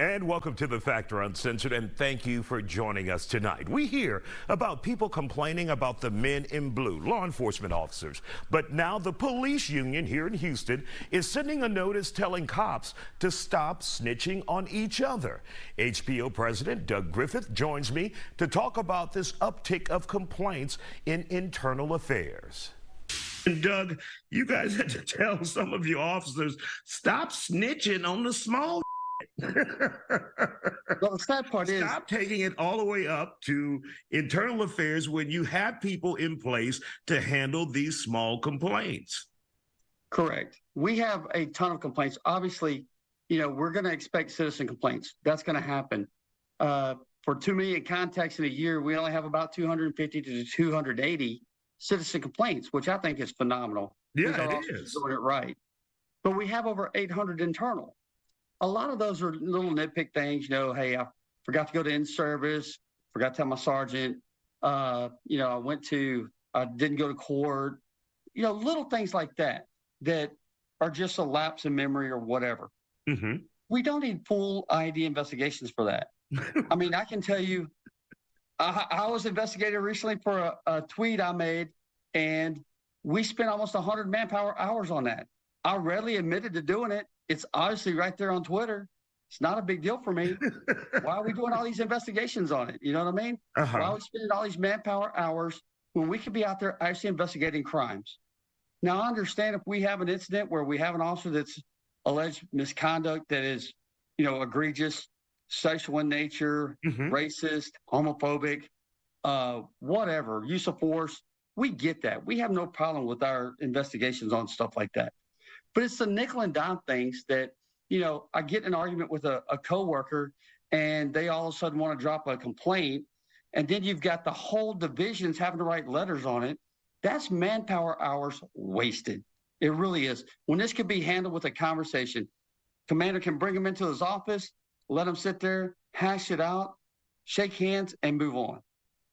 And welcome to the Factor Uncensored, and thank you for joining us tonight. We hear about people complaining about the men in blue, law enforcement officers. But now the police union here in Houston is sending a notice telling cops to stop snitching on each other. HPOU President Doug Griffith joins me to talk about this uptick of complaints in internal affairs. And Doug, you guys had to tell some of your officers stop snitching on the small the sad part Stop is stop taking it all the way up to internal affairs when you have people in place to handle these small complaints. correct. We have a ton of complaints. Obviously, you know, we're going to expect citizen complaints. That's going to happen. Uh, for 2 million contacts in a year, we only have about 250 to 280 citizen complaints, which I think is phenomenal. Yeah, it is. Doing it right. But we have over 800 internal. A lot of those are little nitpick things. You know, hey, I forgot to go to in service, forgot to tell my sergeant. Uh, you know, I went to, I didn't go to court. You know, little things like that that are just a lapse in memory or whatever. hmm We don't need full ID investigations for that. I mean, I can tell you, I, I was investigated recently for a, a tweet I made, and we spent almost 100 manpower hours on that. I readily admitted to doing it. It's obviously right there on Twitter. It's not a big deal for me. Why are we doing all these investigations on it? You know what I mean? Why are uh-huh. we spending all these manpower hours when we could be out there actually investigating crimes? Now, I understand if we have an incident where we have an officer that's alleged misconduct that is, you know, egregious, sexual in nature, Mhm. racist, homophobic, uh, whatever, use of force. We get that. We have no problem with our investigations on stuff like that. But it's the nickel and dime things that, you know, I get in an argument with a, a coworker and they all of a sudden want to drop a complaint. And then you've got the whole divisions having to write letters on it. That's manpower hours wasted. It really is. When this could be handled with a conversation, commander can bring him into his office, let him sit there, hash it out, shake hands, and move on.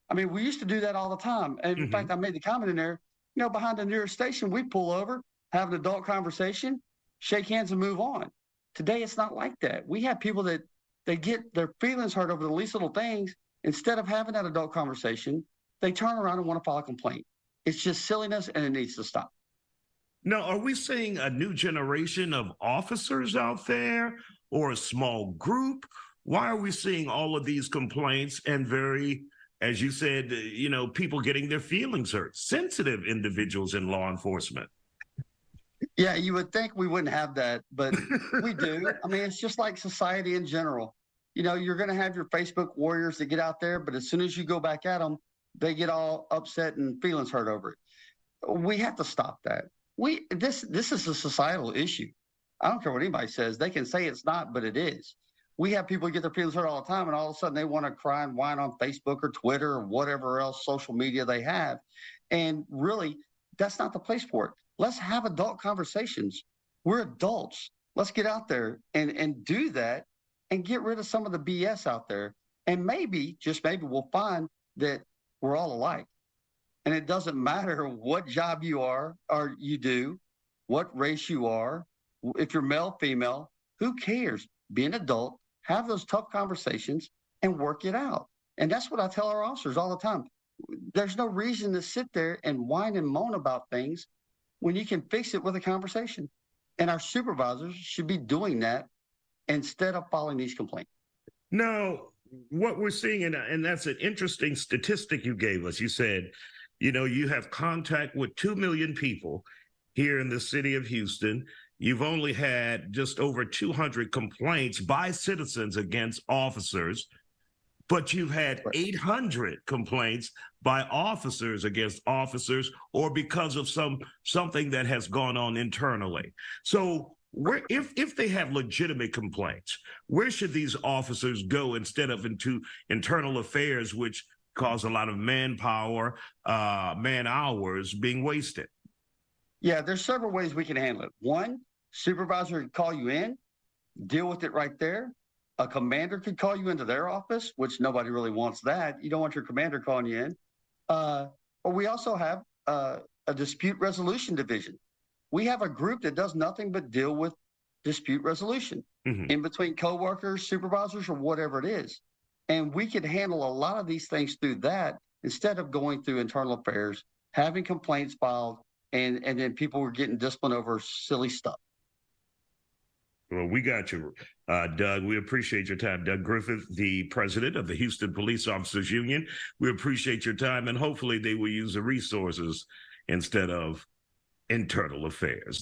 I mean, we used to do that all the time. And in Mhm. fact, I made the comment in there, you know, behind the nearest station, we pull over, have an adult conversation, shake hands, and move on. Today, it's not like that. We have people that they get their feelings hurt over the least little things. Instead of having that adult conversation, they turn around and want to file a complaint. It's just silliness and it needs to stop. Now, are we seeing a new generation of officers out there or a small group? Why are we seeing all of these complaints and very, as you said, you know, people getting their feelings hurt, sensitive individuals in law enforcement? Yeah, you would think we wouldn't have that, but we do. I mean, it's just like society in general. You know, you're going to have your Facebook warriors that get out there, but as soon as you go back at them, they get all upset and feelings hurt over it. We have to stop that. We this this is a societal issue. I don't care what anybody says. They can say it's not, but it is. We have people get their feelings hurt all the time, and all of a sudden they want to cry and whine on Facebook or Twitter or whatever else social media they have. And really, that's not the place for it. Let's have adult conversations. We're adults. Let's get out there and, and do that and get rid of some of the BS out there. And maybe, just maybe, we'll find that we're all alike. And it doesn't matter what job you are or you do, what race you are, if you're male, female, who cares? Be an adult, have those tough conversations, and work it out. And that's what I tell our officers all the time. There's no reason to sit there and whine and moan about things when you can fix it with a conversation. And our supervisors should be doing that instead of filing these complaints. Now, what we're seeing, and, and that's an interesting statistic you gave us. You said, you know, you have contact with 2 million people here in the city of Houston. You've only had just over 200 complaints by citizens against officers, but you've had 800 complaints by officers against officers or because of some something that has gone on internally. So where if if they have legitimate complaints, where should these officers go instead of into internal affairs, which cause a lot of manpower, uh, man hours being wasted? Yeah, there's several ways we can handle it. One, supervisor could call you in, deal with it right there. A commander could call you into their office, which nobody really wants that. You don't want your commander calling you in. Uh, but we also have uh, a dispute resolution division. We have a group that does nothing but deal with dispute resolution Mhm. in between coworkers, supervisors, or whatever it is. And we could handle a lot of these things through that instead of going through internal affairs, having complaints filed, and and then people were getting disciplined over silly stuff. Well, we got you, uh, Doug. We appreciate your time. Doug Griffith, the president of the Houston Police Officers Union. We appreciate your time, and hopefully they will use the resources instead of internal affairs.